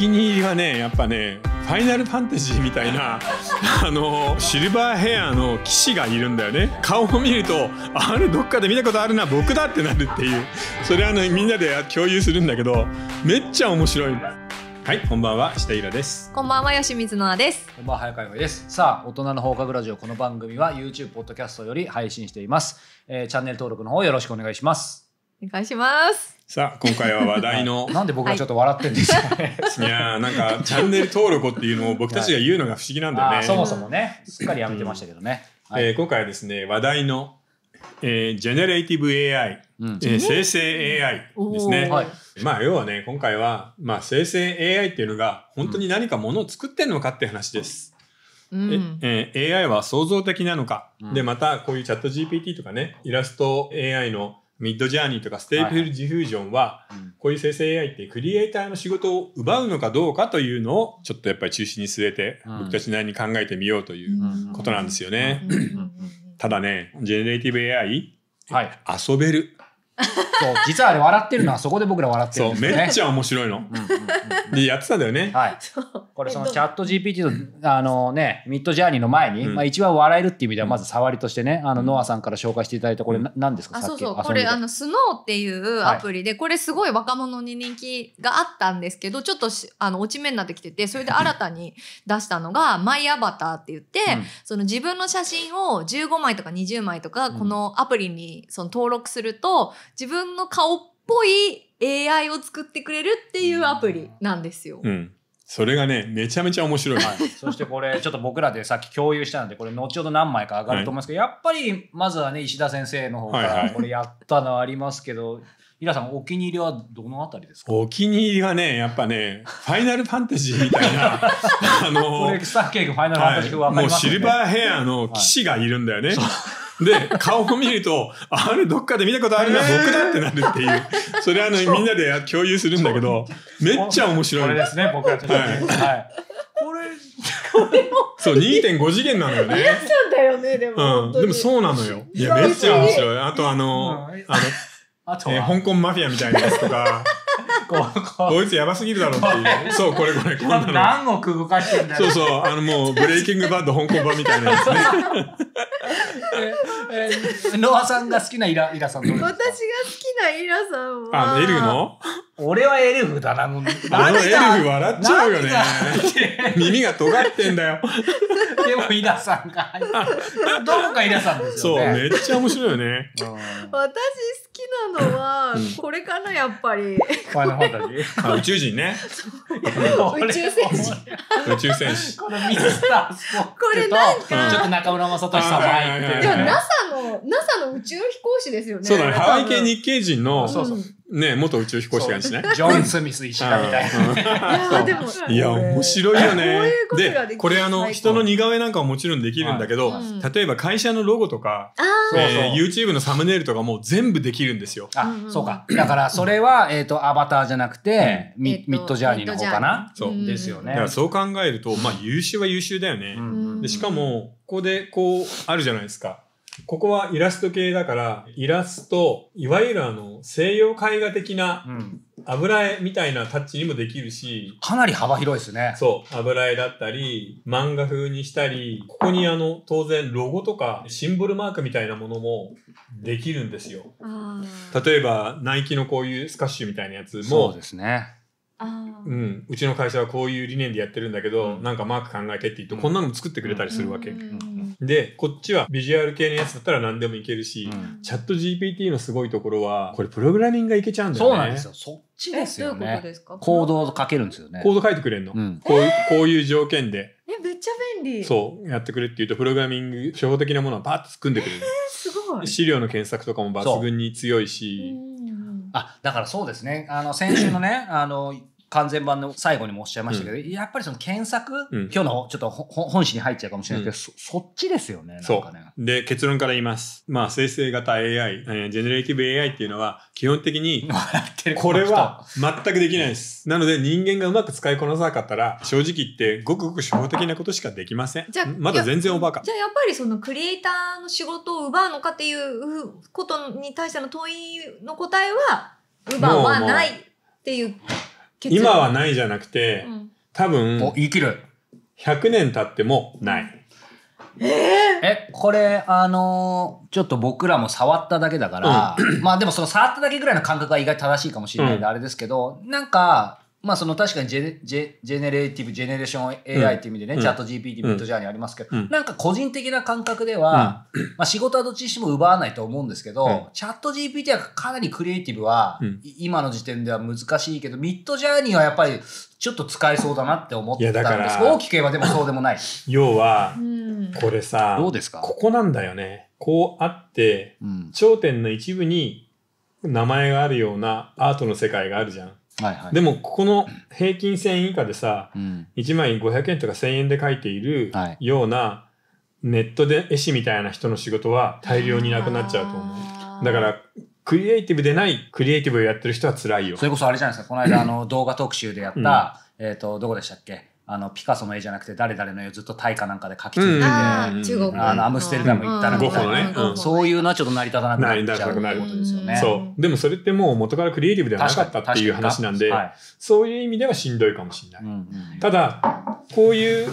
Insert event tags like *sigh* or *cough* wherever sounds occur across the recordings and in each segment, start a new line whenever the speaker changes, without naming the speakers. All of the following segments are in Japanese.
気に入りはねやっぱねファイナルファンタジーみたいな *laughs* あのシルバーヘアの騎士がいるんだよね。顔を見るとあれどっかで見たことあるな僕だってなるっていう。それあのみんなで共有するんだけどめっちゃ面白い。はいこんばんは下平です。
こんばんは吉水のあです。
こんばんは早川です。さあ大人の放課後ラジオこの番組は YouTube ポッドキャストより配信しています、えーチャンネル登録の方よろしくお願いします。
お願いします
さあ今回は話題の
なんで僕がちょっと笑ってるんですかね、
いやーなんかチャンネル登録っていうのを僕たちが言うのが不思議なんだよね、
そもそもねすっかりやめてましたけどね、はい。
えー今回はですね話題の、えー、 generative AI、
うん。
えー生成 AI ですね。まあ要はね今回は、まあ、生成 AI っていうのが本当に何かものを作ってんのかって話です。
うん。
ええー AI は創造的なのか、
うん。
でまたこういうチャット GPT とかねイラスト AI の Midjourney とか Stable Diffusion は、
うん
こういう生成 AI ってクリエイターの仕事を奪うのかどうかというのをちょっとやっぱり中心に据えて、
うん
僕たちなりに考えてみようという
うん
ことなんですよね。ただねジェネレーティブ AI
はい
遊べる
そう実はあれ笑ってるのはそこで僕ら笑ってるんですよね。
めっちゃ面白いの。
うん。うんうん
でやってたんだよね。
はい。これその
えっと。
ChatGPT のあのね Midjourney の前に、
うん。
まあ、一番笑えるっていう意味ではまず触りとしてねあのノアさんから紹介していただいたこれな何ですか？
あ
さっき
そうそうこれあの SNOW っていうアプリで、これすごい若者に人気があったんですけどちょっとしあの落ち目になってきててそれで新たに出したのが *laughs* マイアバターって言って、
うん。
その自分の写真を15枚とか20枚とか
うん。
このアプリにその登録すると自分の顔っぽい AI を作ってくれるっていうアプリなんですよ。
うん。それがねめちゃめちゃ面白い。
はい、そしてこれちょっと僕らでさっき共有したのでこれ後ほど何枚か上がると思いますけど、やっぱりまずはね石田先生の方か
はいはい
らこれやったのありますけど、イラさんお気に入りはどのあたりですか？
お気に入りはねやっぱねファイナルファンタジーみたいな *laughs* あの
これスタッフケーキファイナルファンタジー風わか
もう
りますよね、
シルバーヘアの騎士がいるんだよね。で顔を見るとあれどっかで見たことあるな僕だってなるっていう。それはあのみんなで共有するんだけどめっちゃ面白い。
これですね僕らちょっと、
は
はい。いこれ *laughs*
そう2.5次元なのよね。
そうだよねで
うん、でもそうなのよ。いや、めっちゃ面白い。あとあの、
うん
あの、
あとは、
えー香港マフィアみたいなやつとか、
こうこ
こいつやばすぎるだろうっていう。そう、これこれ、こんな
う
の。
何億動かしてんだよ
そうそう、あのもう、ブレイキングバッド香港版みたいなやつね。*laughs*
ええノアさんが好きなイライラさん
私が好きなイラさんは
あの、エルフの？
俺はエルフだな。もう
あのエルフ笑っちゃうよね。耳が尖ってんだよ。
でもイラさんがどこかイラさんです
そう、
よね。
めっちゃ面白いよね。
うん。
私好きなのは
うん。
これかなやっぱり。
ファイナルファンタジー
あ宇宙人ね。
宇宙戦士。
宇宙戦士。
このミスタースポット
これなんか
ちょっと中村雅俊さんも入って
NASA の NASA の宇宙飛行士ですよね。
そうだね、ハワイ系日系人の、
そうそう
ね、元宇宙飛行士がしね。
ジョン・スミス石田みたいな。
うん。
いやでも
いや、面白いよね。
こういうことができ
で、
る
これあの、人の似顔絵なんかももちろんできるんだけど、
うん。
例えば会社のロゴとか、
あ
そうそう。
えー YouTube のサムネイルとかも全部できるんですよ。
あそうか。だから、それは、えっと、アバターじゃなくて、
え
ミッドジャーニーの方かな？
そう。
うん。
ですよね。
だからそう考えると、まあ優秀は優秀だよね。
うん。
でしかも、ここでこう、あるじゃないですか。ここはイラスト系だから、イラスト、いわゆるあの、西洋絵画的な
うん
油絵みたいなタッチにもできるし、
かなり幅広いですね。
そう、油絵だったり、漫画風にしたり、ここにあの、当然ロゴとかシンボルマークみたいなものもできるんですよ。例えば、ナイキのこういうスカッシュみたいなやつも
そう、ですね。
うん、うちの会社はこういう理念でやってるんだけど、
うん。
なんかマーク考えてって言うと、
うん。
こんなのも作ってくれたりするわけ。
うんうん
で、こっちはビジュアル系のやつだったら何でもいけるし、
うん。
チャット GPT のすごいところは、これプログラミングがいけちゃうんだよね。
そうなんですよ。そっちですよね。コードを書けるんですよね。
コード書いてくれんの。
う。ん
こういう、こういう条件で、
えめっちゃ便利。
そう、やってくれって言うと、プログラミング、初歩的なものはバーッと組んでくれる。
すごい。
資料の検索とかも抜群に強いし、
うん
あ、だからそうですね。あの、先週のね、あの、完全版の最後にもおっしゃいましたけど、やっぱりその検索、
うん
今日のちょっと本誌に入っちゃうかもしれないですけど、そそっちですよね。なん
そ
かね。
う。で、結論から言います。まあ、生成型 AI、えージェネレーティブ AI っていうのは、基本的に、これは全くできないです。なので、人間がうまく使いこなさなかったら、正直言って、ごくごく初歩的なことしかできません
じゃあ。
まだ全然おバカ。
じゃあやっぱりそのクリエイターの仕事を奪うのかっていうことに対しての問いの答えは奪わないっていう
今はないじゃなくて、
うん。
多分
お言い切る。
100年経ってもない。
えこれあのーちょっと僕らも触っただけだから、まあでもその触っただけぐらいの感覚が意外と正しいかもしれないんで
うん。
あれですけど、なんかまあその確かにジェネジェジェネレーティブジェネレーション AI っていう意味でね、
うん。
チャット GPT ミッドジャーニーありますけど、
うん。
なんか個人的な感覚では、まあ仕事はどっちにしても奪わないと思うんですけど、
うん
チャット GPT はかなりクリエイティブは、
うん。
い今の時点では難しいけどミッドジャーニーはやっぱりちょっと使えそうだなって思ったん
いやだから
です大きく言えばでもそうでもない。*laughs*
要は
う、ん。
これさ、
どうですか？
ここなんだよね。こうあって、
うん。
頂点の一部に名前があるようなアートの世界があるじゃん。
はいはい。
でも、ここの平均線以下でさ、
うん。
1枚500円とか1000円で描いている
はい。
ような、ネットで絵師みたいな人の仕事は大量になくなっちゃうと思う。だから、クリエイティブでないクリエイティブをやってる人は辛いよ。
そ。れこそあれじゃないですか、この間あの動画特集でやった、えっ、と、どこでしたっけ？あの、ピカソの絵じゃなくて誰々の絵をずっとタイかなんかで描き続けて、
うん
あ
の。アムステルダム行ったら
ゴッホのね。
うん。
うん
そういうのはちょっと成り立たなくなっちゃうってことですよね。
そう。でもそれってもう元からクリエイティブではなかったっていう話なんで、
はい。
そういう意味ではしんどいかもしれない。
うんうん
ただ、こういう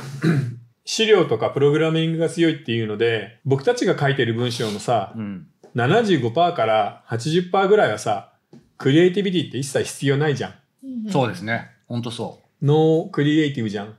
資料とかプログラミングが強いっていうので、僕たちが書いてる文章のさ、
うん。
75%から80%ぐらいはさ、クリエイティビティって一切必要ないじゃん。
うん。
そうですね。本当そう。
ノークリエイティブじゃん。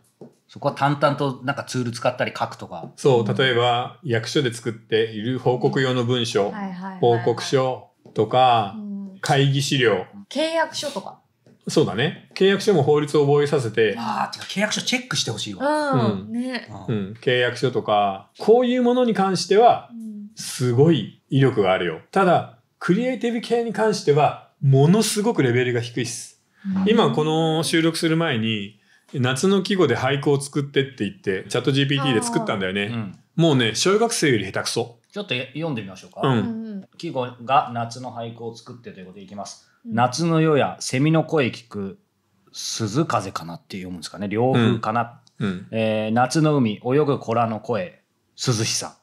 そこは淡々となんかツール使ったり書くとか。
そう、例えば役所で作っている報告用の文章、
はいはいはいはい
報告書とか
う、ん
会議資料。
契約書とか
そうだね。契約書も法律を覚えさせて、
ああ、てか契約書チェックしてほしいわ。
うん、
うん
ね、
う
うんん、契約書とか、こういうものに関しては、
うん
すごい威力があるよ。ただ、クリエイティブ系に関しては、ものすごくレベルが低いっす。今、この収録する前に、夏の季語で俳句を作ってって言って、チャット GPT で作ったんだよね。
うん
もうね、小学生より下手くそ。
ちょっと読んでみましょうか。
う。
うんん
季語が夏の俳句を作ってということでいきます。
うん
夏の夜やセミの声聞く鈴風かなって読むんですかね。涼風かな。
うん。
えー夏の海泳ぐ子らの声涼しさ。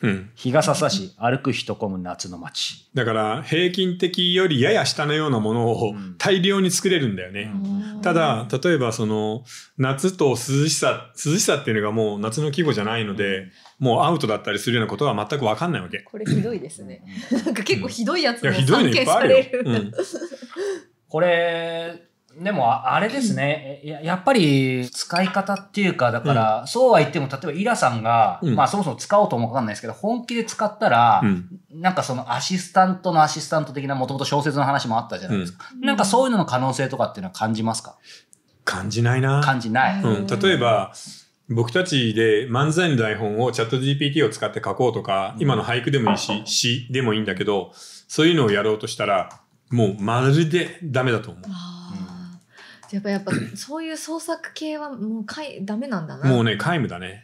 うん。
日がささし歩く人混む夏の街。
だから、平均的よりやや下のようなものを
うん
大量に作れるんだよね。
うん
ただ、例えばその、夏と涼しさ、涼しさっていうのがもう夏の季語じゃないので、もうアウトだったりするようなことは全くわかんないわけ。
これひどいですね。なんか結構ひどいやつも
ひどいの
散見
いっぱいあるよ
され。る。
うん。
これでもああれですね、ややっぱり使い方っていうかだから、そうは言っても例えばイラさんが、
うん。
まあそもそも使おうともわかんないですけど本気で使ったら、
うん。
なんかそのアシスタントのアシスタント的なもともと小説の話もあったじゃないですか、なんかそういうのの可能性とかっていうのは感じますか？
感じないな。
感じない、
うん。
うん。例えば、僕たちで漫才の台本をチャット GPT を使って書こうとか、今の俳句でもいいし、詩でもいいんだけど、そういうのをやろうとしたら、もうまるでダメだと思う。
やっぱやっぱ *clears throat* そういう創作系はもうかいダメなんだな。
もうね、皆無だね。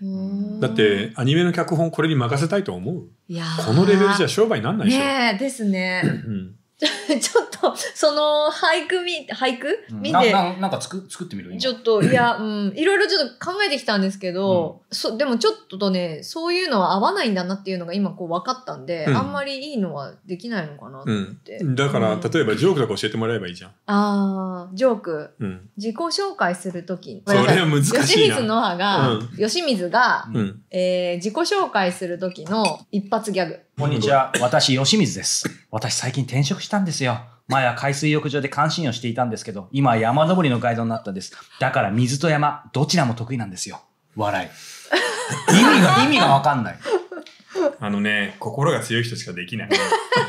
だって、アニメの脚本これに任せたいと思う？
いやー
このレベルじゃ商売になんないでしょ。
ねえですね。
うん。*laughs*
ちょっとその俳句み俳句？
うん
見て。
なななんか作作ってみる？今
ちょっといや、うん、いろいろちょっと考えてきたんですけど、そでもちょっとねそういうのは合わないんだなっていうのが今こう分かったんで、
うん
あんまりいいのはできないのかなって、。
だから、
うん
例えばジョークとか教えてもらえばいいじゃん。
あージョーク
うん。
自己紹介するとき
それは難しいな
吉水の葉が、
うん
吉水が、
うん。
えー自己紹介する時の一発ギャグ。
こんにちは。私、吉水です。私、最近転職したんですよ。前は海水浴場で監視員をしていたんですけど、今は山登りのガイドになったんです。だから水と山、どちらも得意なんですよ。笑い。意味が、意味がわかんない。
あのね、心が強い人しかできない。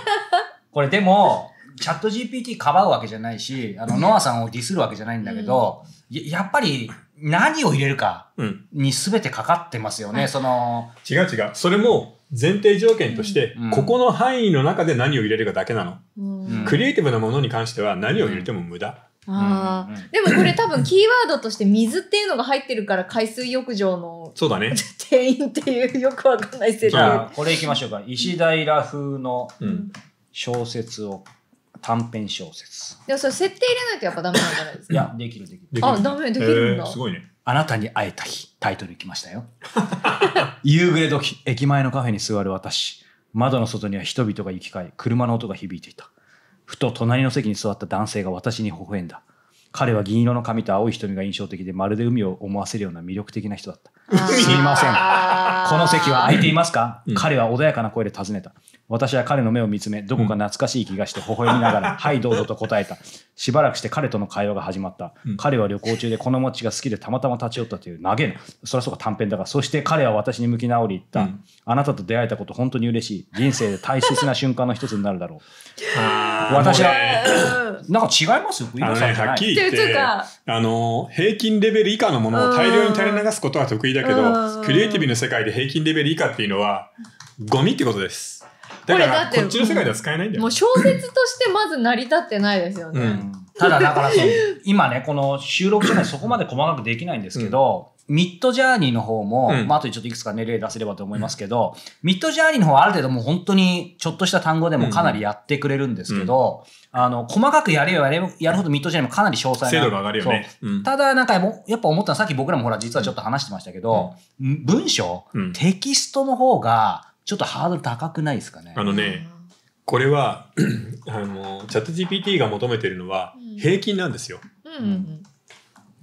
*laughs*
これでも、チャット GPT かばうわけじゃないし、あの、ノアさんをディスるわけじゃないんだけど、ややっぱり何を入れるか
うん。
に全てかかってますよね。その、
違う違う。それも前提条件として、
うん
ここの範囲の中で何を入れるかだけなの。クリエイティブなものに関しては何を入れても無駄。
あー
うんうん
でもこれ多分キーワードとして水っていうのが入ってるから海水浴場の
そうだね。
店員っていうよくわかんない設定
じゃあ、これいきましょうか。石平風の
うん。
小説を、短編小説。
でもそれ設定入れないとやっぱダメなんじゃないですか？
いや、できるできる。
できる
あダメできるんだ
すごいね。
あなたに会えた日、タイトルいきましたよ。夕暮れ時、駅前のカフェに座る私。窓の外には人々が行き交い、車の音が響いていた。ふと隣の席に座った男性が私に微笑んだ。彼は銀色の髪と青い瞳が印象的でまるで海を思わせるような魅力的な人だったすいませんこの席は空いていますか、
うん
彼は穏やかな声で尋ねた。私は彼の目を見つめ、どこか懐かしい気がして微笑みながら、*laughs* はい、どうぞと答えた。しばらくして彼との会話が始まった。
うん
彼は旅行中でこの街が好きでたまたま立ち寄ったという長えな。そりゃそうか短編だが、そして彼は私に向き直り言った。
うん
あなたと出会えたこと本当に嬉しい。人生で大切な瞬間の一つになるだろ
あー
私は。なんか違いますよ、
あのね、はっきり言っ
ってい
あの、平均レベル以下のものを大量に垂れ流すことは得意だけ
う
ど、
ん
クリエイティブの世界で平均レベル以下っていうのは、ゴミってことです。だから、
これだ
っちの世界では使えないんだよ。
もう小説としてまず成り立ってないですよね。
うん。
ただだからその *laughs* 今ねこの収録じゃないそこまで細かくできないんですけど、ミッドジャーニーの方も、
うん。
まあ後でちょっといくつかね例出せればと思いますけど、ミッドジャーニーの方はある程度もう本当にちょっとした単語でもかなりやってくれるんですけど、あの細かくやればやれやるほどミッドジャーニーもかなり詳細な
精度が上がるよね。うん。
ただなんかやっぱ思ったのはさっき僕らもほら実はちょっと話してましたけど、文章、
うん。
テキストの方がちょっとハードル高くないですかね？
あのね、これは、*clears throat* あの、チャット GPT が求めてるのは
うん
平均なんですよ。
うんうん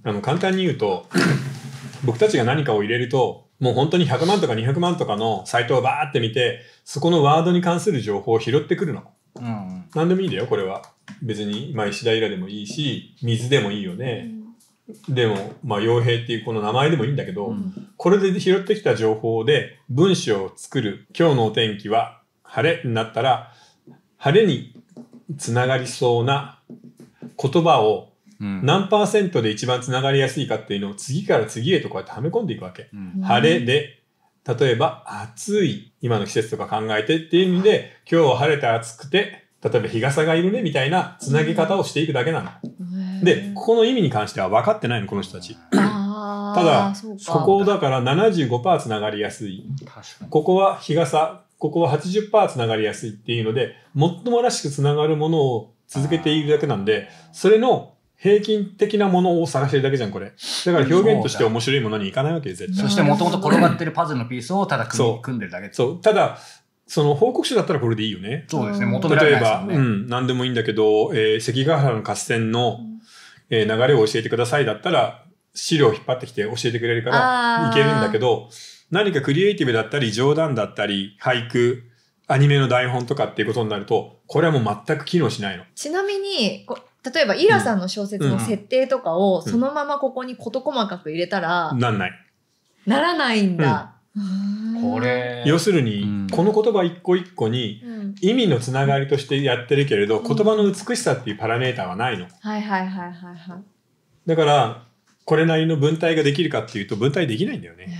あの、簡単に言うと、*clears throat* 僕たちが何かを入れると、もう本当に100万とか200万とかのサイトをバーって見て、そこのワードに関する情報を拾ってくるの。
うんうん
何でもいいんだよ、これは。別に、まあ、石平でもいいし、水でもいいよ
う
ね。
ん
でも、まあ、傭兵っていうこの名前でもいいんだけど、
うん
これで拾ってきた情報で文章を作る。今日のお天気は晴れになったら、晴れにつながりそうな言葉を
うん
何パーセントで一番つながりやすいかっていうのを次から次へとこうやってはめ込んでいくわけ。
うん
晴れで、例えば暑い、今の季節とか考えてっていう意味で、今日は晴れて暑くて、例えば日傘がいるねみたいなつなぎ方をしていくだけなの。で、ここの意味に関しては分かってないの、この人たち。ただここだから75%つながりやすい。ここは日傘、ここは80%つながりやすいっていうので、最もらしくつながるものを続けているだけなんで、それの平均的なものを探してるだけじゃん、これ。だから表現として面白いものにいかないわけよ、絶対。
そしてもともと転がってるパズルのピースをただ組
そう
み組んでるだけ
そう。ただ、その報告書だったらこれでいいよね。
そうですね、
うん
求められ
例えば、
ないですよね。
うん、何でもいいんだけど、えー関ヶ原の合戦の、えー流れを教えてくださいだったら、資料を引っ張ってきて教えてくれるからいけるんだけど、何かクリエイティブだったり、冗談だったり、俳句、アニメの台本とかっていうことになると、これはもう全く機能しないの。
ちなみにこ例えばイラさんの小説の設定とかを
うん
そのままここに事細かく入れたら
なんない。
ならないんだ。うん
これ、
要するに、
うん
この言葉一個一個に
うん
意味のつながりとしてやってるけれど、
うん
言葉の美しさっていうパラメーターはないの。
はいはいはいはいはい。
だから、これなりの文体ができるかっていうと、文体できないんだよね。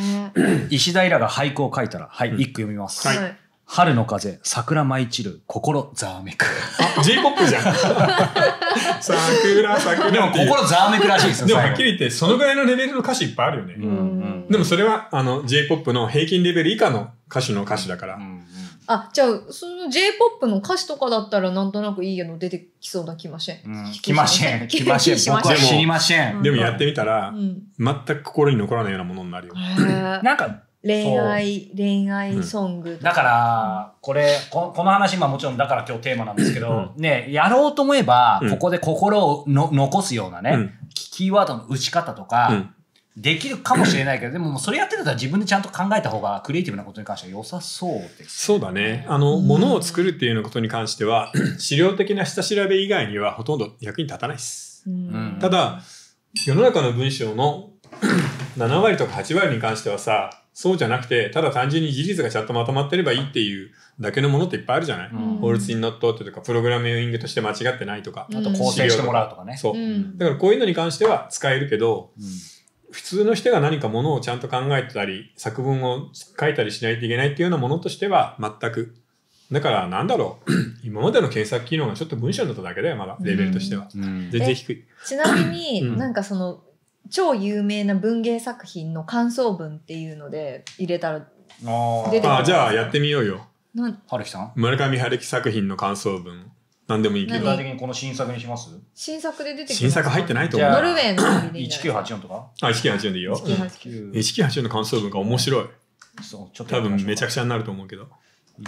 *coughs*
石平が俳句を書いたら、はい、
うん
一句読みます。
はい
はい
春の風、桜舞い散る、心ざわめく。
あ、J-POP じゃん。*laughs* 桜、桜
でも心ざわめくらしいですよ。
でもはっきり言って、そのぐらいのレベルの歌詞いっぱいあるよね。
うんうん
でもそれは、あの、J-POP の平均レベル以下の歌手の歌詞だから。
うんうん
あ、じゃあ、その J-POP の歌詞とかだったらなんとなくいいの出てきそうな気ません？
うん来ません。*laughs* 来ません。
しま
僕は
せん
知りません。
でもやってみたら
う、ん。
全く心に残らないようなものになるよ。
なんか、
恋愛、恋愛ソングと
だから、これ、ここの話、まあもちろんだから今日テーマなんですけど、ね、やろうと思えば、
うん。
ここで心をの残すようなね、
うん。
キキーワードの打ち方とか、
うん。
できるかもしれないけど、でももうそれやってたら自分でちゃんと考えた方がクリエイティブなことに関しては良さそうです。
そうだね。あの、
うん。
物を作るっていうようなことに関しては、資料的な下調べ以外にはほとんど役に立たないです。
うん。
ただ、世の中の文章の *clears throat* 7割とか8割に関してはさ、そうじゃなくて、ただ単純に事実がちゃんとまとまってればいいっていうだけのものっていっぱいあるじゃない、
うん
法律にのっとってとか、プログラミングとして間違ってないとか。
うん
あと構成してもらうとかね。
そう。
うん
だからこういうのに関しては使えるけど、
うん
普通の人が何かものをちゃんと考えてたり、作文を書いたりしないといけないっていうようなものとしては全く。だからなんだろう？*clears throat* 今までの検索機能がちょっと文章になっただけだよ、まだ。レベルとしては。
うん
全然低い。
ちなみに、
うん
なんかその超有名な文芸作品の感想文っていうので入れたら
あ
出てくる
あじゃあやってみようよ。
なん
はるきさん？
村上春樹作品の感想文。何でもいいけ
具
ど。
体的にこの新作にします？
新作で出てきます
新作入ってないと思う。
じゃあ
ノルウェーの旅でいいんじゃないですか
?1984 とか？
あ、1984でいいよ。
1984
1984の感想文が面白い。
そう、ちょっと
多分めちゃくちゃになると思うけど。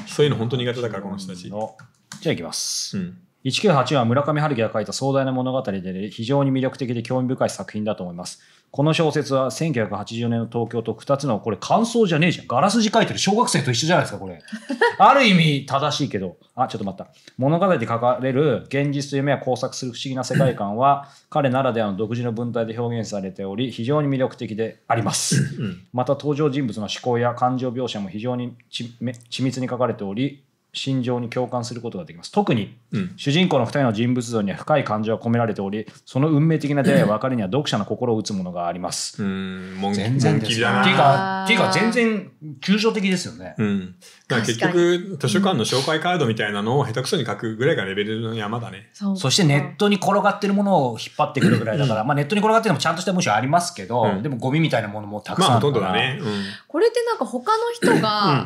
そういうの本当苦手だからこの人たち
のじゃあいきます。
うん。
198は村上春樹が書いた壮大な物語で非常に魅力的で興味深い作品だと思います。この小説は1980年の東京と2つの、これ感想じゃねえじゃん。ガラス字書いてる小学生と一緒じゃないですか、これ。*laughs* ある意味正しいけど、あ、ちょっと待った。物語で書かれる現実と夢を交錯する不思議な世界観は、*laughs* 彼ならではの独自の文体で表現されており、非常に魅力的であります。
うん
また登場人物の思考や感情描写も非常に緻密に書かれており心情に共感することができます。特に
うん。
主人公の2人の人物像には深い感情が込められておりその運命的な出会いや別れには読者の心を打つものがあります、
うん。もん
全然です。っていう
な
かっていうか全然抽象的ですよね、
うん。だから結
確
局図書館の紹介カードみたいなのを下手くそに書くぐらいがレベルの山だね。
そう
そしてネットに転がってるものを引っ張ってくるぐらいだから、まあ、ネットに転がってるのもちゃんとした文章ありますけど、
うん。
でもゴミみたいなものもたく
まあほ
さんあるから。
とんどだね、うん。
これってなんか他の人が、
うん。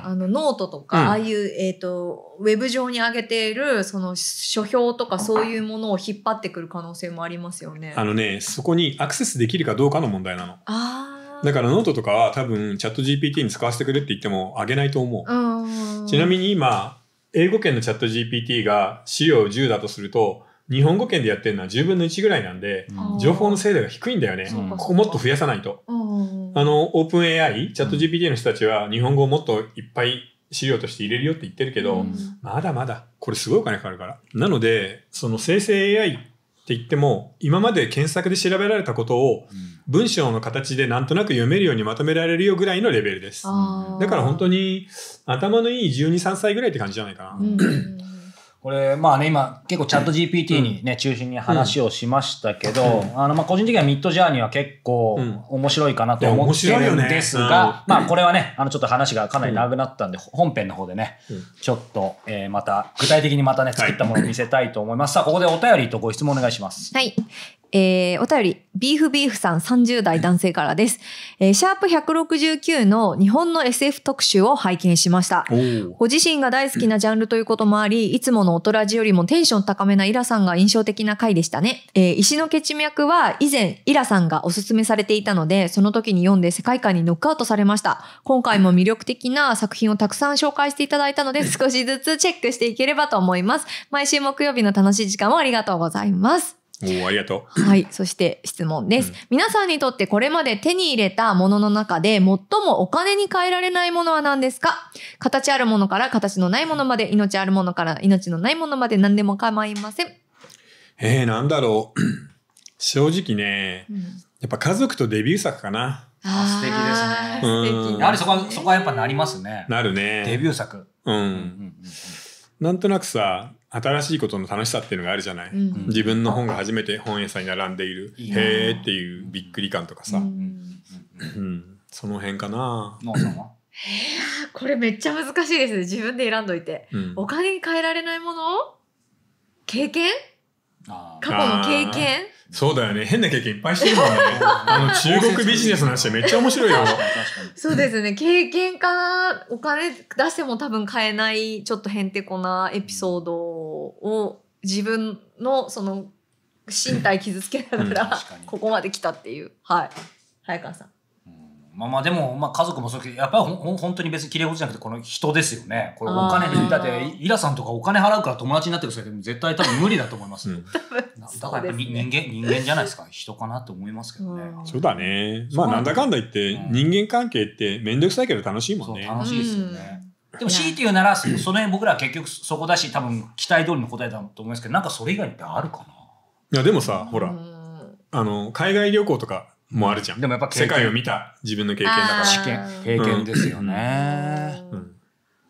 あのノートとか、
うん。
ああいう、えっ、と、ウェブ上に上げている、その書評とかそういうものを引っ張ってくる可能性もありますよね。
あのねそこにアクセスできるかどうかの問題なの。だからノートとかは多分チャット GPT に使わせてくれって言ってもあげないと思う、
うん。
ちなみに今英語圏のチャット GPT が資料10だとすると日本語圏でやってるのは10分の1ぐらいなんで
うん。
情報の精度が低いんだよね、ここもっと増やさないと。
うん、
あの、 OpenAI、ChatGPT の人たちは日本語をもっといっぱい資料として入れるよって言ってるけど、
うん
まだまだ、これすごいお金かかるから。なので、その生成 AI って言っても、今まで検索で調べられたことを文章の形でなんとなく読めるようにまとめられるよぐらいのレベルです。
あー
だから本当に頭のいい12、3歳ぐらいって感じじゃないかな。
うんうん
これまあね今結構チャット GPT にね、中心に話をしましたけど、あのまあ個人的にはミッドジャーニーは結構
うん。
面白いかなと思ってるんですが、まあこれはねあのちょっと話がかなり長くなったんで、本編の方でね、
うん。
ちょっと、えーまた具体的にまたね作ったものを見せたいと思います、さあここでお便りとご質問お願いします。
はい。えー、お便り、ビーフビーフさん30代男性からです。えー、シャープ169の日本の SF 特集を拝見しました。ご自身が大好きなジャンルということもあり、いつものオトラジよりもテンション高めなイラさんが印象的な回でしたね。えー石の血脈は以前イラさんがおすすめされていたので、その時に読んで世界観にノックアウトされました。今回も魅力的な作品をたくさん紹介していただいたので、少しずつチェックしていければと思います。毎週木曜日の楽しい時間をありがとうございます。
おーありがとう。
はい。そして質問です。
うん
皆さんにとってこれまで手に入れたものの中で最もお金に換えられないものは何ですか？形あるものから形のないものまで、命あるものから命のないものまで何でも構いません。
えー、なんだろう。*clears throat* 正直ね、
うん
やっぱ家族とデビュー作かな。
素敵ですね
素敵
うん
やはりそこはそこはやっぱなりますね
なるね。
デビュー作、
うん。
うんうんうん
なんとなくさ、新しいことの楽しさっていうのがあるじゃない。
うん
自分の本が初めて本屋さんに並んでいる、
い
へーっていうびっくり感とかさ、
う
うん
ん
うんその辺かな。
ノアさんは？
これめっちゃ難しいですね。自分で選んどいて。
うん
お金に換えられないもの？経験？過去の経験？
そうだよね。変な経験いっぱいしてるもんね。*laughs* あの中国ビジネスの話はめっちゃ面白いよ。
そうですね。経験かな？お金出しても多分買えない、ちょっとへんてこなエピソードを自分のその身体傷つけなが
うん
ら
確かに
ここまで来たっていう。はい。早川さん。
うんまあまあでも、まあ家族もそうだけど、やっぱりほんほん本当に別に綺麗事じゃなくて、この人ですよね。これお金で、だって、イラさんとかお金払うから友達になってください絶対多分無理だと思いますよ。
うん
なだからやっぱり人間、人間じゃないですか。人かなと思いますけどね。
うん
そうだね。まあなんだかんだ言って
うん
人間関係ってめんどくさいけど楽しいもんね。
楽しいですよね。でも強いて言うなら、その辺僕らは結局そこだし、多分期待通りの答えだと思いますけど、なんかそれ以外ってあるか
いやでもさ、ほら、
うん
あの、海外旅行とかもあるじゃん。
でもやっぱ経験
世界を見た自分の経験だから。
試験、経験ですよね。
うん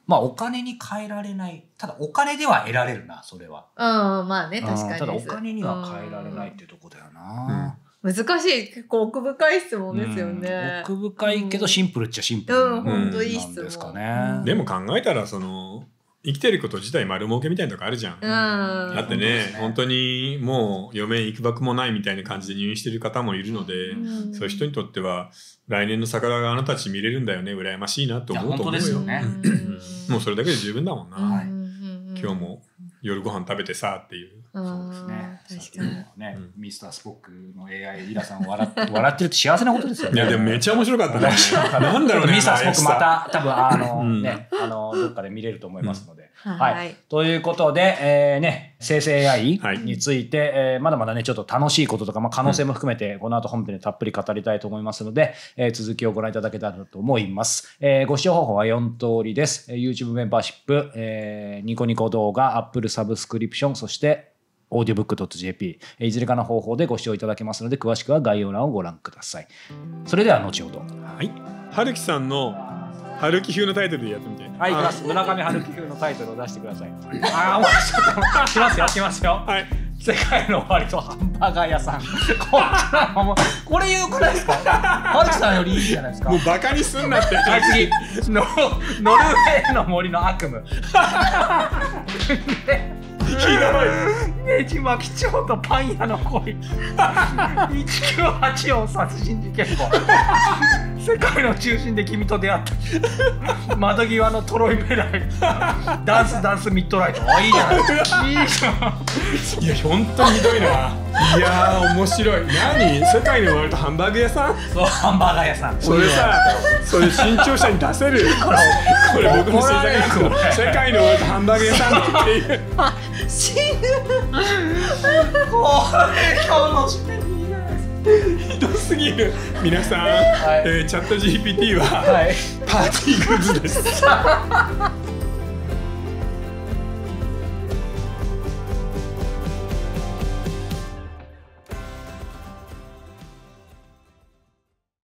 まあお金に換えられない。ただお金では得られるな、それは。
うん、まあね、確かにです。
ただお金には変えられないっていうとこだよな。
うん難しい。結構奥深い質問ですよね。
うん奥深いけどシンプルっちゃシンプル
うん
ほんと
いい質問
ですか
う
ね
ん。
でも考えたら、その、生きてること自体丸儲けみたいなとこあるじゃん。
うん。
だって
ね、
ね本当にもう余命いくばくもないみたいな感じで入院してる方もいるので、
うん
そういう人にとっては、来年の桜があなたたち見れるんだよね、羨ましいなと思うと思うよ。
いや本当ですよね
うんもうそれだけで十分だもんな。
はい
今日も夜ご飯食べてさっていう。
そうですね。ね
うん
ミスタースポックの AI イラさん笑って笑ってるって幸せなことですよね。
いや、でもめっちゃ面白かったね。なんだろうね。
ミスタースポックま
あ
た多分あの、
うん
ねあのどっかで見れると思いますので、
はい
ということで、えーね、生成 AI
はい
について、えーまだまだね、ちょっと楽しいこととか、まあ、可能性も含めて、この後本編でたっぷり語りたいと思いますので、えー続きをご覧いただけたらと思います。えーご視聴方法は4通りです。えー YouTube メンバーシップ、えーニコニコ動画、Apple サブスクリプション、そして、audiobook.jp、えーいずれかの方法でご視聴いただけますので、詳しくは概要欄をご覧ください。それでは、後ほど。
はい春樹さんの春樹風のタイトルでやってみて
はい。村上春樹風のタイトルを出してください。ああ、もうちょっと、来ますよ、来ますよ。
はい
世界の終わりとハンバーガー屋さん。こんなのもうこれよくないですか？春樹さんよりいいじゃないですか。
もうバカにすんなって
はい、次。ノノルウェーの森の悪夢。*laughs*
ひどい
ねじ巻き町とパン屋の恋。1984殺人事件簿。世界の中心で君と出会った。窓際のトロイメライ。ダンスダンスミッドライト。あ、いいじゃない。いいじゃん。
いや本当にひどいないやー面白い何？世界に終わるとハンバーグ屋さん？
そう、ハンバーガー屋さん。
それさそれ新潮社に出せるこれ僕の制作です
これ
世界に終わるとハンバーグ屋さんっていう
死ぬ。
これ今日の締め
ひどすぎる。皆さん、
い。
えーチャット GPT は
か。はい。
パーティーグッズです